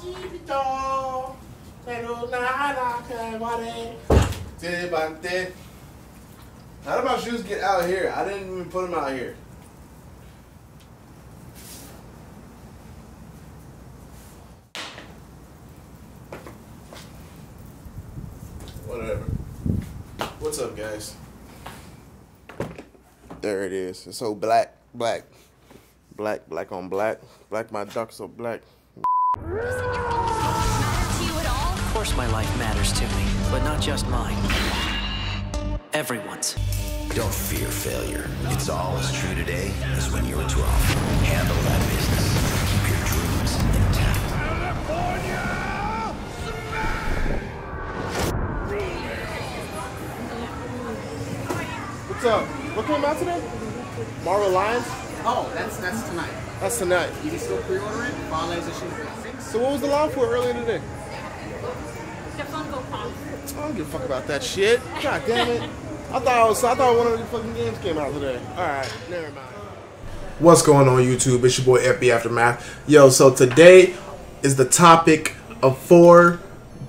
Chibito, pero nada que vale. Devante. How did my shoes get out here? I didn't even put them out here. Whatever. What's up, guys? There it is. It's so black, black, black, black on black, black. My ducks so black. Of course, my life matters to me, but not just mine. Everyone's. Don't fear failure. It's all as true today as when you were 12. Handle that business. Keep your dreams intact. What's up? What came out today? Marvel Alliance. Oh, that's that's tonight. That's tonight. You can still pre-order it. Falaise issues. So what was the line for earlier today? The Funko Pop. I don't give a fuck about that shit. God damn it. I thought I was, I thought one of the fucking games came out today. All right, never mind. What's going on YouTube? It's your boy FB Aftermath. Yo, so today is the topic of four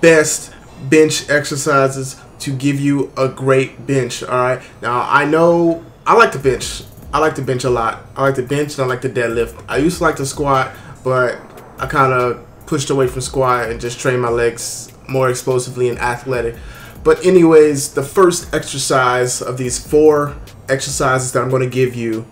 best bench exercises to give you a great bench. All right. Now I know I like to bench. I like to bench a lot. I like to bench and I like to deadlift. I used to like to squat, but I kind of pushed away from squat and just trained my legs more explosively and athletic. But anyways, the first exercise of these four exercises that I'm going to give you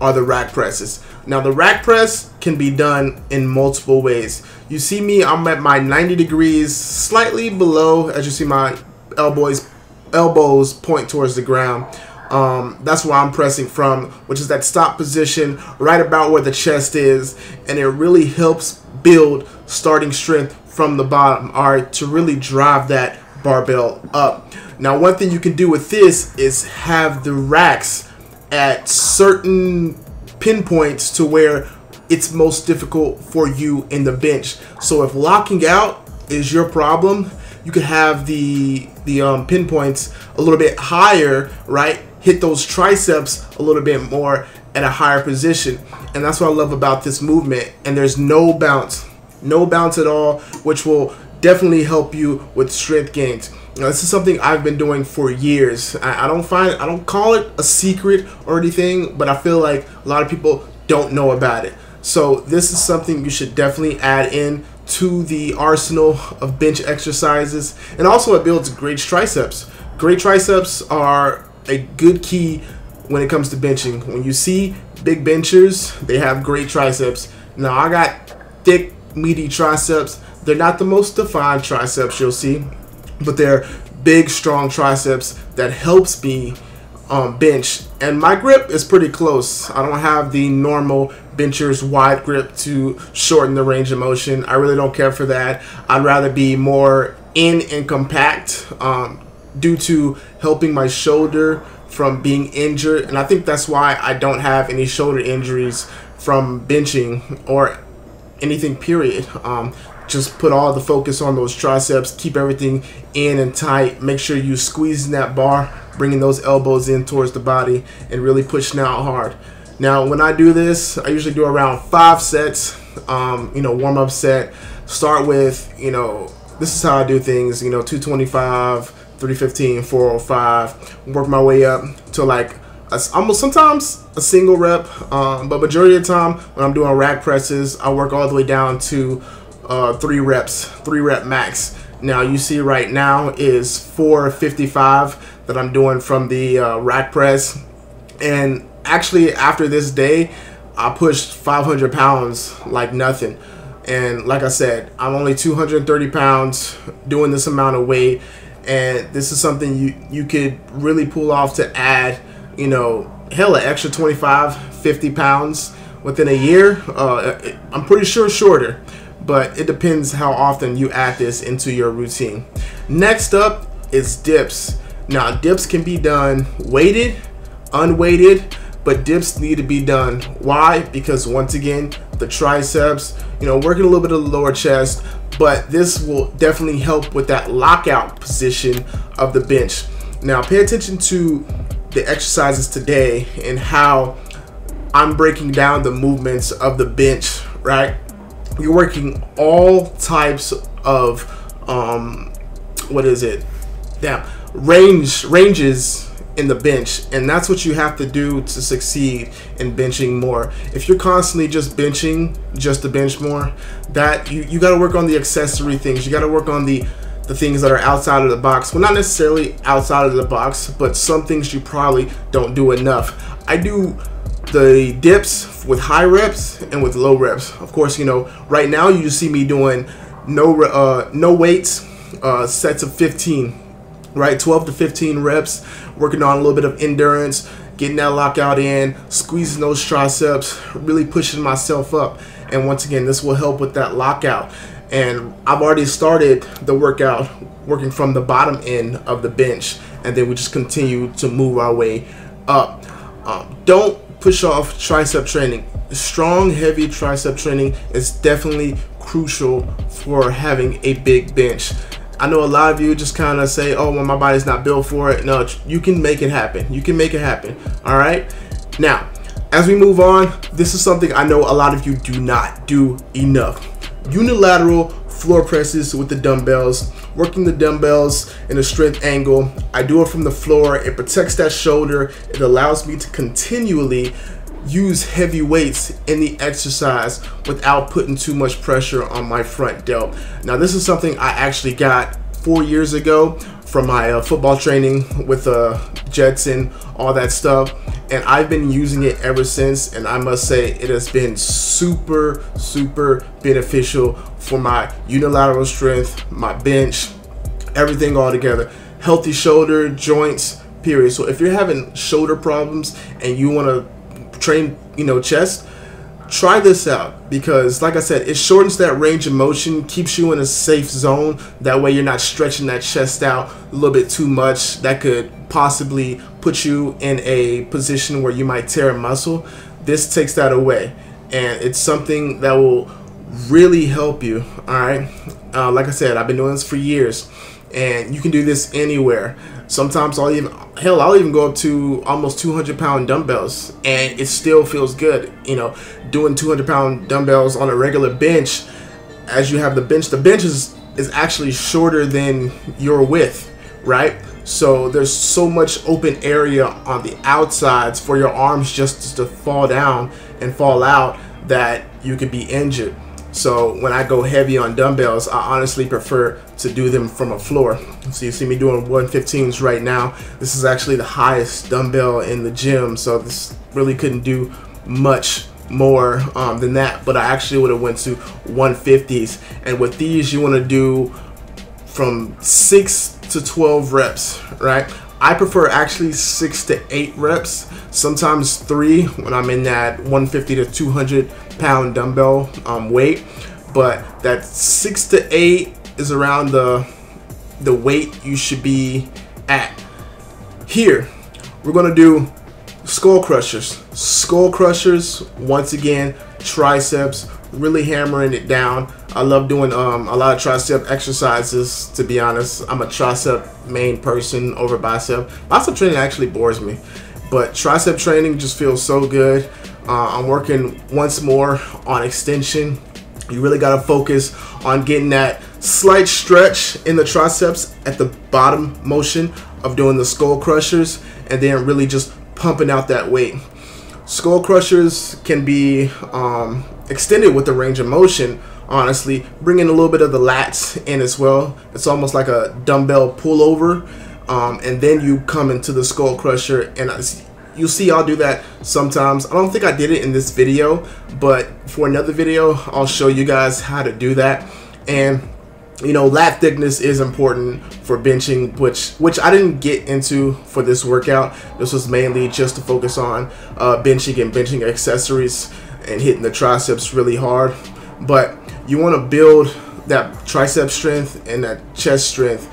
are the rack presses. Now the rack press can be done in multiple ways. You see me, I'm at my 90 degrees, slightly below, as you see my elbows elbows point towards the ground. Um, that's where I'm pressing from, which is that stop position right about where the chest is, and it really helps build starting strength from the bottom, all right, to really drive that barbell up. Now, one thing you can do with this is have the racks at certain pinpoints to where it's most difficult for you in the bench. So if locking out is your problem, you could have the the um, pinpoints a little bit higher, right? Hit those triceps a little bit more at a higher position, and that's what I love about this movement. And there's no bounce, no bounce at all, which will definitely help you with strength gains. Now, this is something I've been doing for years. I, I don't find I don't call it a secret or anything, but I feel like a lot of people don't know about it. So this is something you should definitely add in to the arsenal of bench exercises. And also it builds great triceps. Great triceps are a good key when it comes to benching. When you see big benchers, they have great triceps. Now I got thick, meaty triceps. They're not the most defined triceps you'll see, but they're big, strong triceps that helps me um, bench. And my grip is pretty close. I don't have the normal bencher's wide grip to shorten the range of motion. I really don't care for that. I'd rather be more in and compact um, due to helping my shoulder from being injured. And I think that's why I don't have any shoulder injuries from benching or anything period. Um, just put all the focus on those triceps, keep everything in and tight. Make sure you squeezing that bar, bringing those elbows in towards the body, and really pushing out hard. Now, when I do this, I usually do around five sets. Um, you know, warm up set. Start with, you know, this is how I do things. You know, 225, 315, 405. Work my way up to like a, almost sometimes a single rep, um, but majority of the time when I'm doing rack presses, I work all the way down to uh, three reps, three rep max. Now you see right now is 455 that I'm doing from the uh, rack press, and actually after this day, I pushed 500 pounds like nothing. And like I said, I'm only 230 pounds doing this amount of weight, and this is something you you could really pull off to add, you know, hell, an extra 25, 50 pounds within a year. Uh, I'm pretty sure shorter but it depends how often you add this into your routine. Next up is dips. Now, dips can be done weighted, unweighted, but dips need to be done. Why? Because once again, the triceps, you know, working a little bit of the lower chest, but this will definitely help with that lockout position of the bench. Now, pay attention to the exercises today and how I'm breaking down the movements of the bench, right? you're working all types of um, what is it? Damn, range ranges in the bench, and that's what you have to do to succeed in benching more. If you're constantly just benching just to bench more, that you you got to work on the accessory things. You got to work on the the things that are outside of the box. Well, not necessarily outside of the box, but some things you probably don't do enough. I do the dips with high reps and with low reps. Of course, you know, right now you see me doing no uh, no weights, uh, sets of 15, right? 12 to 15 reps, working on a little bit of endurance, getting that lockout in, squeezing those triceps, really pushing myself up. And once again, this will help with that lockout. And I've already started the workout working from the bottom end of the bench, and then we just continue to move our way up. Um, don't push off tricep training. Strong, heavy tricep training is definitely crucial for having a big bench. I know a lot of you just kind of say, oh, well, my body's not built for it. No, you can make it happen. You can make it happen. All right. Now, as we move on, this is something I know a lot of you do not do enough. Unilateral floor presses with the dumbbells, working the dumbbells in a strength angle. I do it from the floor. It protects that shoulder. It allows me to continually use heavy weights in the exercise without putting too much pressure on my front delt. Now this is something I actually got four years ago from my uh, football training with uh, Jetson, all that stuff. And I've been using it ever since. And I must say it has been super, super beneficial for my unilateral strength, my bench, everything all together. Healthy shoulder, joints, period. So if you're having shoulder problems and you want to train, you know, chest, try this out because like I said it shortens that range of motion keeps you in a safe zone. That way you're not stretching that chest out a little bit too much. That could possibly put you in a position where you might tear a muscle. This takes that away and it's something that will really help you all right? Uh, like I said I've been doing this for years and you can do this anywhere sometimes I'll even hell I'll even go up to almost 200 pound dumbbells and it still feels good you know. Doing 200 pound dumbbells on a regular bench as you have the bench the bench is is actually shorter than your width right? So there's so much open area on the outsides for your arms just to fall down and fall out that you could be injured so when I go heavy on dumbbells, I honestly prefer to do them from a floor. So you see me doing 115s right now. This is actually the highest dumbbell in the gym, so this really couldn't do much more um, than that. But I actually would have went to 150s. And with these, you want to do from 6 to 12 reps, right? I prefer actually 6 to 8 reps, sometimes 3 when I'm in that 150 to 200 pound dumbbell um, weight, but that six to eight is around the the weight you should be at. Here, we're gonna do skull crushers. Skull crushers, once again, triceps, really hammering it down. I love doing um, a lot of tricep exercises, to be honest. I'm a tricep main person over bicep. Bicep training actually bores me, but tricep training just feels so good. Uh, I'm working once more on extension. You really got to focus on getting that slight stretch in the triceps at the bottom motion of doing the skull crushers and then really just pumping out that weight. Skull crushers can be um, extended with the range of motion, honestly, bringing a little bit of the lats in as well. It's almost like a dumbbell pullover. Um, and then you come into the skull crusher and You'll see I'll do that sometimes. I don't think I did it in this video, but for another video, I'll show you guys how to do that. And you know, lat thickness is important for benching, which which I didn't get into for this workout. This was mainly just to focus on uh, benching and benching accessories and hitting the triceps really hard. But you want to build that tricep strength and that chest strength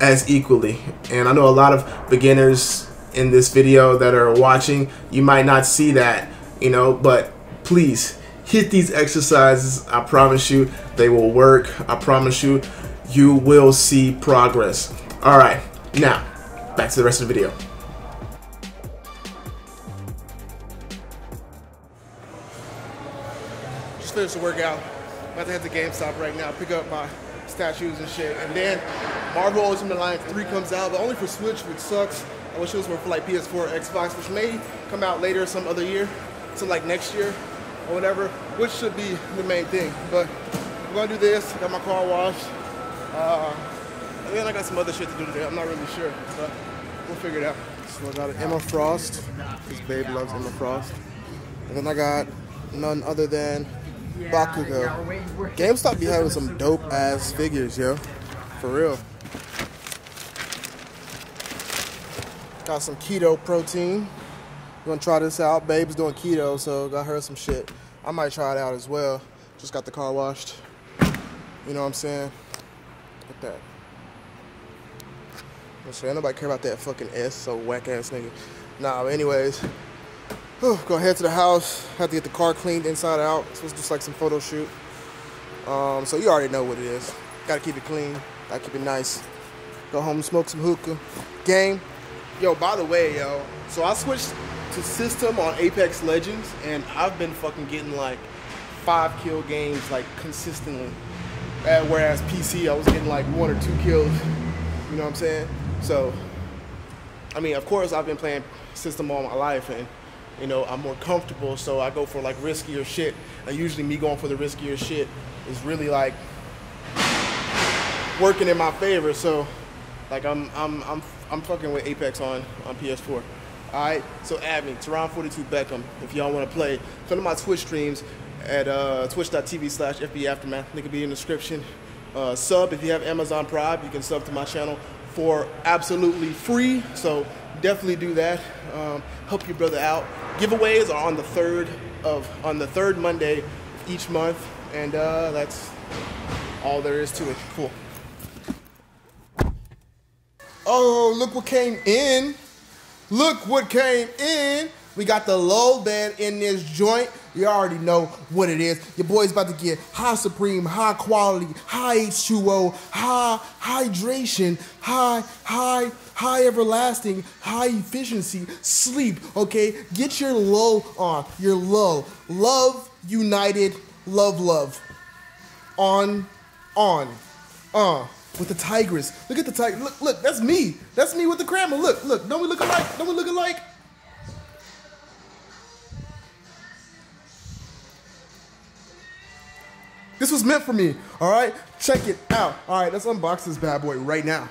as equally. And I know a lot of beginners in this video that are watching, you might not see that, you know, but please hit these exercises. I promise you they will work. I promise you you will see progress. All right, now back to the rest of the video. Just finished the workout. about to head to GameStop right now, pick up my statues and shit. And then Marvel Ultimate Alliance 3 comes out, but only for Switch, which sucks. I wish it was more for like PS4 or Xbox, which may come out later some other year. So like next year or whatever, which should be the main thing. But I'm gonna do this, got my car washed. Uh, and then I got some other shit to do today. I'm not really sure, but we'll figure it out. So I got an Emma Frost. This babe loves Emma Frost. And then I got none other than Bakugo. GameStop be having some dope ass figures, yo. For real. Got some keto protein. Gonna try this out. Babe's doing keto, so got her some shit. I might try it out as well. Just got the car washed. You know what I'm saying? Look at that. So ain't nobody care about that fucking S, so whack ass nigga. Nah, but anyways, whew, go head to the house. Have to get the car cleaned inside out. So it's just like some photo shoot. Um, so you already know what it is. Gotta keep it clean. Gotta keep it nice. Go home, smoke some hookah. Game. Yo, by the way, yo. So I switched to system on Apex Legends, and I've been fucking getting like five kill games like consistently. Whereas PC, I was getting like one or two kills. You know what I'm saying? So, I mean, of course, I've been playing system all my life, and you know, I'm more comfortable, so I go for like riskier shit. And usually, me going for the riskier shit is really like working in my favor. So, like, I'm I'm I'm I'm fucking with Apex on on PS4. All right, so add me, Terron42 Beckham, if y'all want to play. Come to my Twitch streams at uh, twitch.tv slash FB Aftermath. Link will be in the description. Uh, sub if you have Amazon Prime, you can sub to my channel for absolutely free. So definitely do that. Um, help your brother out. Giveaways are on the third of on the third Monday each month, and uh, that's all there is to it. Cool. Oh, look what came in. Look what came in. We got the low bed in this joint. You already know what it is. Your boy's about to get high supreme, high quality, high H2O, high hydration, high, high, high everlasting, high efficiency sleep. Okay? Get your low on. Your low. Love united. Love, love. On, on. Uh with the tigress. Look at the tiger. Look, look, that's me. That's me with the grandma. Look, look. Don't we look alike? Don't we look alike? This was meant for me. All right, check it out. All right, let's unbox this bad boy right now.